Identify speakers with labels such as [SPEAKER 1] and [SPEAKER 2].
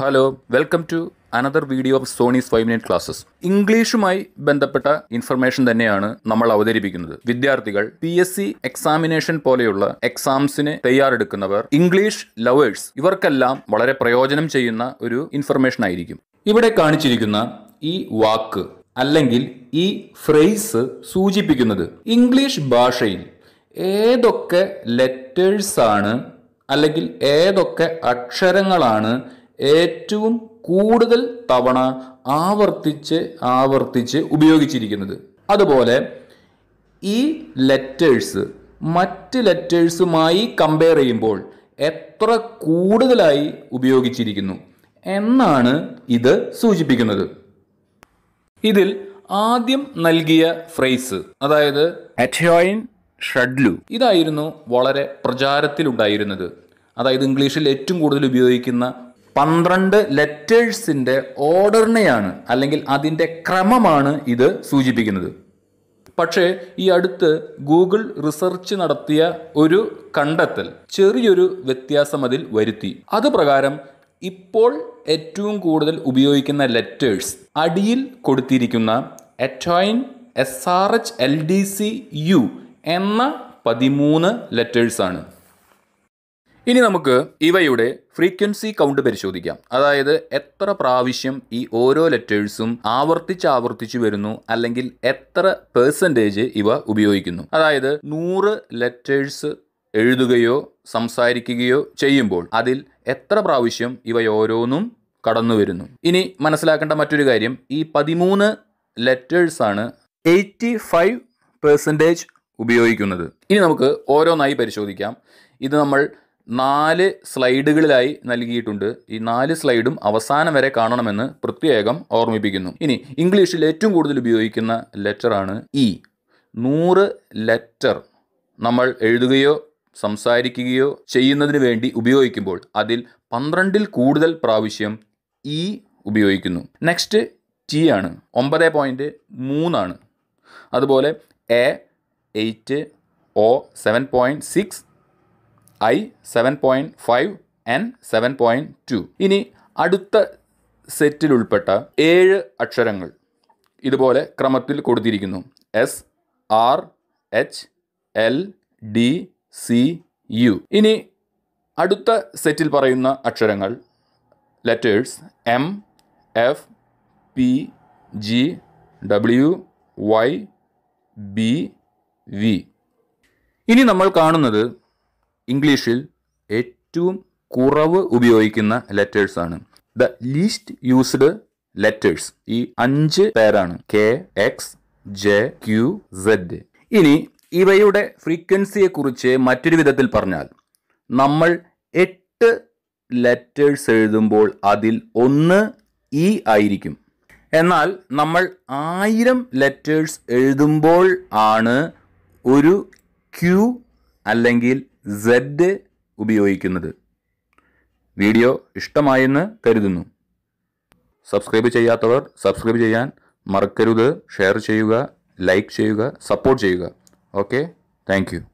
[SPEAKER 1] Hello welcome to another video of Soni's five minute classes ഇംഗ്ലീഷുമായി ബന്ധപ്പെട്ട information തന്നെയാണ് നമ്മൾ അവതരിപ്പിക്കുന്നത്. വിദ്യാർത്ഥികൾ പി എസ് സി എക്സാമിനേഷൻ പോലെയുള്ള എക്സാംസിന് തയ്യാറെടുക്കുന്നവർ ഇംഗ്ലീഷ് ലവേഴ്സ് ഇവർക്കെല്ലാം വളരെ പ്രയോജനം ചെയ്യുന്ന ഒരു ഇൻഫർമേഷൻ ആയിരിക്കും. ഇവിടെ കാണിച്ചിരിക്കുന്ന ഈ വാക്ക് അല്ലെങ്കിൽ ഈ ഫ്രേസ് സൂചിപ്പിക്കുന്നത് ഇംഗ്ലീഷ് ഭാഷയിൽ ഏതൊക്കെ ലെറ്റേഴ്സാണ് അല്ലെങ്കിൽ ഏതൊക്കെ അക്ഷരങ്ങളാണ് ഏറ്റവും കൂടുതൽ തവണ ആവർത്തിച്ച് ആവർത്തിച്ച് ഉപയോഗിച്ചിരിക്കുന്നത്. അതുപോലെ ഈ ലെറ്റേഴ്സ് മറ്റ് ലെറ്റേഴ്സുമായി കമ്പയർ ചെയ്യുമ്പോൾ എത്ര കൂടുതലായി ഉപയോഗിച്ചിരിക്കുന്നു എന്നാണ് ഇത് സൂചിപ്പിക്കുന്നത്. ഇതിൽ ആദ്യം നൽകിയ ഫ്രേസ് അതായത് അറ്റോയിൻ ഷഡ്ലു ഇതായിരുന്നു വളരെ പ്രചാരത്തിലുണ്ടായിരുന്നത്. അതായത് ഇംഗ്ലീഷിൽ ഏറ്റവും കൂടുതൽ ഉപയോഗിക്കുന്ന പന്ത്രണ്ട് ലെറ്റേഴ്സിന്റെ ഓർഡറിനെയാണ് അല്ലെങ്കിൽ അതിന്റെ ക്രമമാണ് ഇത് സൂചിപ്പിക്കുന്നത്. പക്ഷേ ഈ അടുത്ത് ഗൂഗിൾ റിസർച്ച് നടത്തിയ ഒരു കണ്ടെത്തൽ ചെറിയൊരു വ്യത്യാസം അതിൽ വരുത്തി. അത് പ്രകാരം ഇപ്പോൾ ഏറ്റവും കൂടുതൽ ഉപയോഗിക്കുന്ന ലെറ്റേഴ്സ് അടിയിൽ കൊടുത്തിരിക്കുന്ന ETAOIN S R H L D C U എന്ന പതിമൂന്ന് ലെറ്റേഴ്സാണ്. ഇനി നമുക്ക് ഇവയുടെ ഫ്രീക്വൻസി കൗണ്ട് പരിശോധിക്കാം. അതായത് എത്ര പ്രാവശ്യം ഈ ഓരോ ലെറ്റേഴ്സും ആവർത്തിച്ച് ആവർത്തിച്ച് വരുന്നു അല്ലെങ്കിൽ എത്ര പേഴ്സന്റേജ് ഇവ ഉപയോഗിക്കുന്നു. അതായത് നൂറ് ലെറ്റേഴ്സ് എഴുതുകയോ സംസാരിക്കുകയോ ചെയ്യുമ്പോൾ അതിൽ എത്ര പ്രാവശ്യം ഇവ ഓരോന്നും കടന്നു വരുന്നു. ഇനി മനസ്സിലാക്കേണ്ട മറ്റൊരു കാര്യം ഈ പതിമൂന്ന് ലെറ്റേഴ്സാണ് എയ്റ്റി ഫൈവ് പെർസെന്റേജ് ഉപയോഗിക്കുന്നത്. ഇനി നമുക്ക് ഓരോന്നായി പരിശോധിക്കാം. ഇത് നമ്മൾ നാല് സ്ലൈഡുകളിലായി നൽകിയിട്ടുണ്ട്. ഈ നാല് സ്ലൈഡും അവസാനം വരെ കാണണമെന്ന് പ്രത്യേകം ഓർമ്മിപ്പിക്കുന്നു. ഇനി ഇംഗ്ലീഷിൽ ഏറ്റവും കൂടുതൽ ഉപയോഗിക്കുന്ന ലെറ്ററാണ് ഇ നൂറ് ലെറ്റർ നമ്മൾ എഴുതുകയോ സംസാരിക്കുകയോ ചെയ്യുന്നതിന് വേണ്ടി ഉപയോഗിക്കുമ്പോൾ അതിൽ പന്ത്രണ്ടിൽ കൂടുതൽ പ്രാവശ്യം ഇ ഉപയോഗിക്കുന്നു. നെക്സ്റ്റ് ടി ആണ്. ഒമ്പത് പോയിന്റ് മൂന്നാണ് അതുപോലെ A eight O seven point six I seven point five N seven point two ഇനി അടുത്ത സെറ്റിൽ ഉൾപ്പെട്ട ഏഴ് അക്ഷരങ്ങൾ ഇതുപോലെ ക്രമത്തിൽ കൊടുത്തിരിക്കുന്നു. S R H L D C U ഇനി അടുത്ത സെറ്റിൽ പറയുന്ന അക്ഷരങ്ങൾ letters M F P G W Y B V ഇനി നമ്മൾ കാണുന്നത് ഇംഗ്ലീഷിൽ ഏറ്റവും കുറവ് ഉപയോഗിക്കുന്ന ലെറ്റേഴ്സ് ആണ്. ദ ലീസ്റ്റ് യൂസ്ഡ് ലെറ്റേഴ്സ് ഈ അഞ്ച് പേരാണ്. K X J Q Z ഇനി ഇവയുടെ ഫ്രീക്വൻസിയെ കുറിച്ച് മറ്റൊരു വിധത്തിൽ പറഞ്ഞാൽ നമ്മൾ എട്ട് ലെറ്റേഴ്സ് എഴുതുമ്പോൾ അതിൽ ഒന്ന് ഇ ആയിരിക്കും. എന്നാൽ നമ്മൾ ആയിരം ലെറ്റേഴ്സ് എഴുതുമ്പോൾ ആണ് ഒരു ക്യു അല്ലെങ്കിൽ സെഡ് ഉപയോഗിക്കുന്നത്. വീഡിയോ ഇഷ്ടമായെന്ന് കരുതുന്നു. സബ്സ്ക്രൈബ് ചെയ്യാത്തവർ സബ്സ്ക്രൈബ് ചെയ്യാൻ മറക്കരുത്. ഷെയർ ചെയ്യുക ലൈക്ക് ചെയ്യുക സപ്പോർട്ട് ചെയ്യുക. Okay thank